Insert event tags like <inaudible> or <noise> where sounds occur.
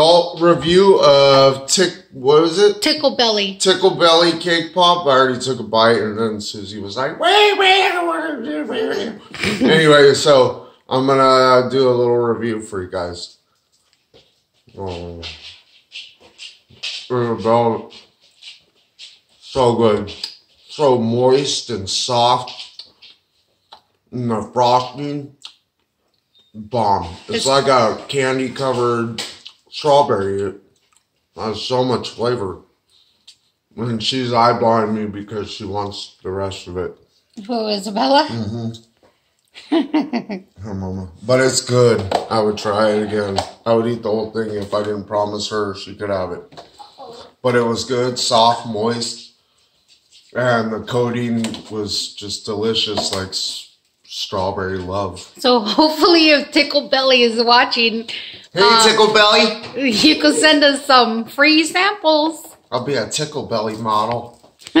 adult review of Tick. What was it? Ticklebelly. Tickle Belly Cake Pop. I already took a bite, and then Susie was like, "Wait, wait, wait, wait." anyway, so I'm gonna do a little review for you guys. Oh, about so good, so moist and soft, and the frosting bomb. It's, It's- like a candy covered strawberry. It has so much flavor. And she's eyeballing me because she wants the rest of it. Who, Isabella? Mm-hmm. <laughs> Her mama. But it's good. I would try it again. I would eat the whole thing if I didn't promise her she could have it. But it was good, soft, moist. And the coating was just delicious, like strawberry love. So hopefully if Ticklebelly is watching, Hey, Um, Ticklebelly! you can send us some free samples. I'll be a Ticklebelly model. <laughs>